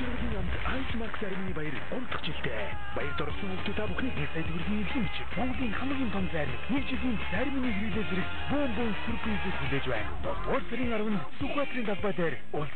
хамт Icemax армины баяр онцлог жилтэй. Баяр дурсан хүмүүстэй бүхний нэг сая төгрөгийн эзлэн бичиг. Монголын хамгийн том зарим. Нэг жилийн зармины хэрэглээ зэрэг бөөн бөөн сюрпризүүд хүлээж байна. Дугаар сарын 10-нд Сүхбаатарын талбай дээр улс